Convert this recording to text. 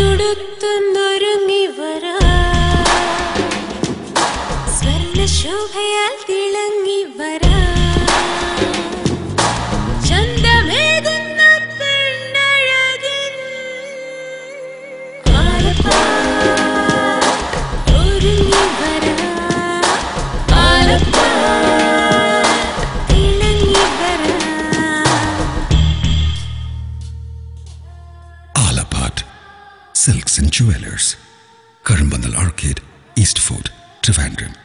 തുടുത്തുന്നൊരുങ്ങി വരാ. സ്വർണശോഭയാൽ തിളങ്ങി വരാ. ചന്തമേകുന്ന പെണ്ണഴകിൻ ആലപ്പ Silks and Jewelers, Karambanal Arcade, Eastford, Trivandrum.